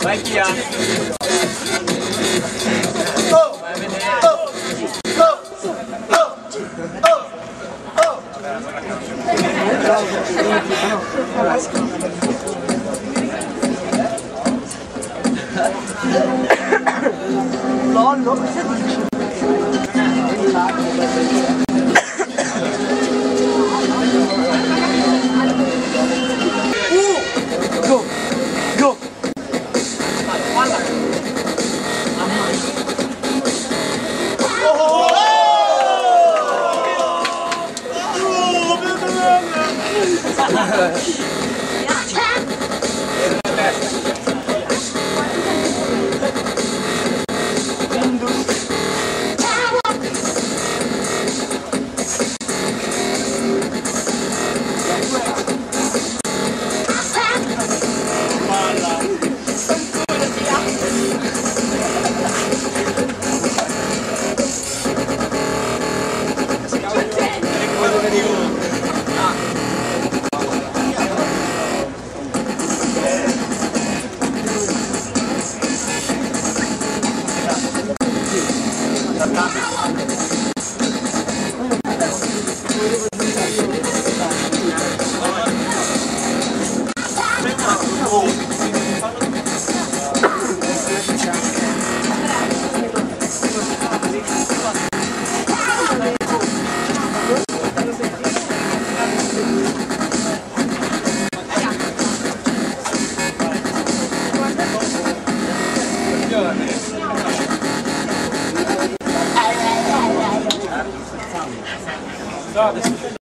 Thank you. Go! Go! Go! Go! Go! Go! Go! Ha ha ha. Да,